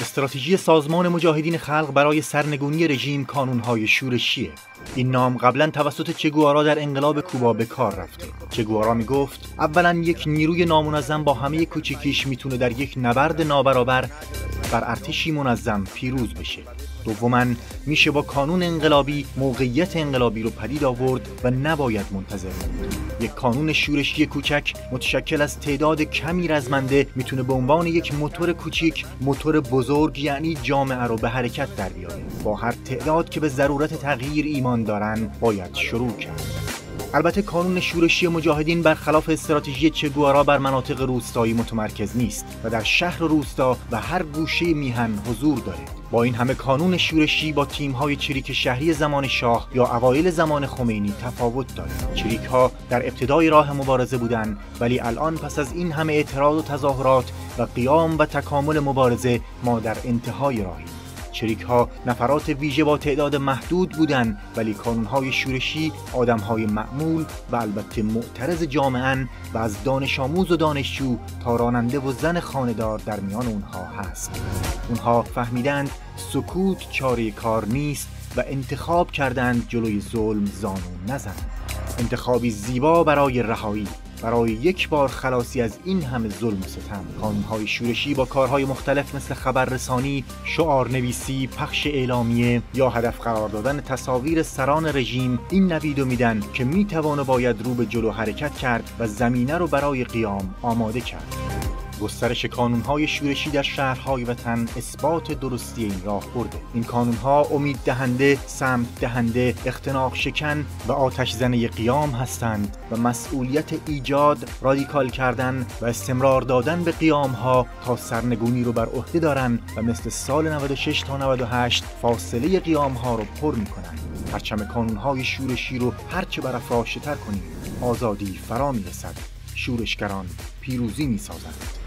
استراتژی سازمان مجاهدین خلق برای سرنگونی رژیم کانونهای شورشیه این نام قبلا توسط چگوارا در انقلاب کوبا به کار رفته. چگوارا می گفت اولا یک نیروی نامنظم با همه کوچکیش می‌تونه در یک نبرد نابرابر بر ارتشی منظم پیروز بشه. دوما میشه با کانون انقلابی موقعیت انقلابی رو پدید آورد و نباید منتظر بود. یک کانون شورشی کوچک متشکل از تعداد کمی رزمنده می‌تونه به عنوان یک موتور کوچیک موتور بزرگ یعنی جامعه رو به حرکت در بیاره. با هر تعداد که به ضرورت تغییر ایمان دارن باید شروع کرد. البته کانون شورشی مجاهدین برخلاف استراتژی چگوارا بر مناطق روستایی متمرکز نیست و در شهر روستا و هر گوشه میهن حضور داره. با این همه کانون شورشی با تیم‌های چریک شهری زمان شاه یا اوایل زمان خمینی تفاوت دارد چریک ها در ابتدای راه مبارزه بودند ولی الان پس از این همه اعتراض و تظاهرات و قیام و تکامل مبارزه ما در انتهای راهیم. چریک ها نفرات ویژه با تعداد محدود بودند ولی کانون های شورشی آدم های معمول و البته معترض جامعن و از دانش آموز و دانشجو تا راننده و زن خاندار در میان اونها هست. اونها فهمیدند سکوت چاره کار نیست و انتخاب کردند جلوی ظلم زانو نزنند انتخابی زیبا برای رهایی. برای یک بار خلاصی از این همه ظلم و ستم. کانونهای شورشی با کارهای مختلف مثل خبررسانی شعار نویسی پخش اعلامیه یا هدف قرار دادن تصاویر سران رژیم این نویدو میدن که می‌توان و باید رو به جلو حرکت کرد و زمینه رو برای قیام آماده کرد. گسترش کانونهای شورشی در شهرهای وطن اثبات درستی این راه برده. این کانونها امید دهنده سمت دهنده اختناق شکن و آتش زنه قیام هستند و مسئولیت ایجاد رادیکال کردن و استمرار دادن به قیام ها تا سرنگونی رو بر عهده دارن و مثل سال 96 تا 98 فاصله قیام ها رو پر می‌کنن. پرچم کانونهای شورشی رو هرچه برافراشته تر کنیم آزادی فرا می‌رسد. شورشگران پیروزی می‌سازند.